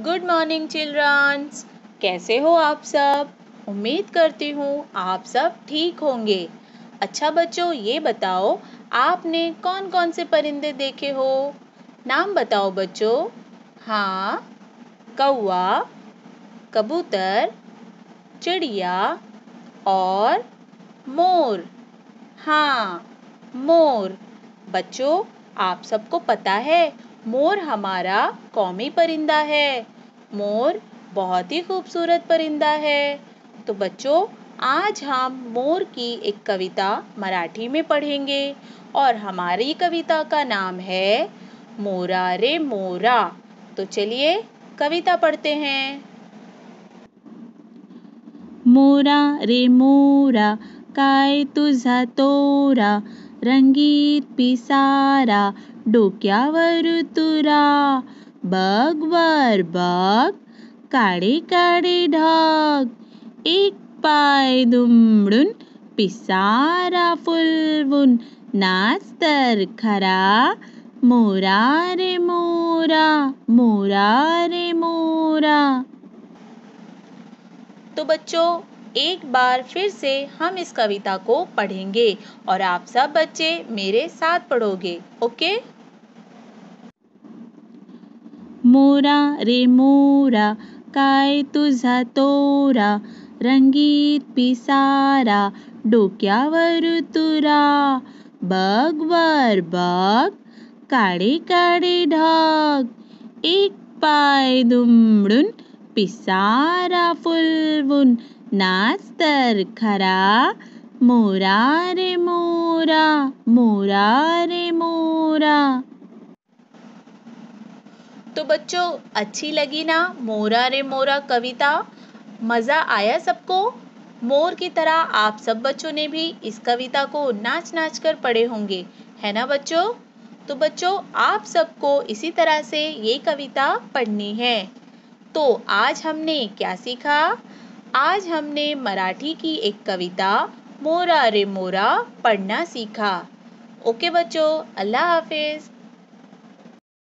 Good morning children's कैसे हो आप सब? उम्मीद करती हूँ आप सब ठीक होंगे। अच्छा बच्चों, ये बताओ, आपने कौन कौन से परिंदे देखे हो? नाम बताओ बच्चों। हाँ कौआ कबूतर, चिड़िया और मोर। हाँ मोर। बच्चों, आप सबको पता है मोर हमारा कौमी परिंदा है। मोर बहुत ही खूबसूरत परिंदा है। तो बच्चों, आज हम मोर की एक कविता मराठी में पढ़ेंगे और हमारी कविता का नाम है मोरा रे मोरा। तो चलिए कविता पढ़ते हैं। मोरा रे मोरा, काय तुझा तोरा, रंगीत पिसारा डोक्यावर तुरा? बघ वर बघ काळे काळे ढग। एक पाय दुमडून, पिसारा फुलवून नाच तर खरा, मोरा रे मोरा मोरा रे मोरा। तो बच्चों, एक बार फिर से हम इस कविता को पढ़ेंगे और आप सब बच्चे मेरे साथ पढ़ोगे, ओके? मोरा रे मोरा, काय तुझा तोरा? रंगीत पिसारा, डोक्यावर तुरा. बघ वर, बघ काळे काळे ढग. एक पाय दुमडून पिसारा फुलवून, नाच तर खरा. मोरा रे मोरा मोरा रे मोरा. तो बच्चों, अच्छी लगी ना मोरा रे मोरा कविता? मज़ा आया सबको? मोर की तरह आप सब बच्चों ने भी इस कविता को नाच नाच कर पढ़े होंगे, है ना बच्चों? तो बच्चों, आप सबको इसी तरह से ये कविता पढ़नी है। तो आज हमने क्या सीखा? आज हमने मराठी की एक कविता, मोरा रे मोरा, पढ़ना सीखा। ओके बच्चों, अल्लाह हाफिज़।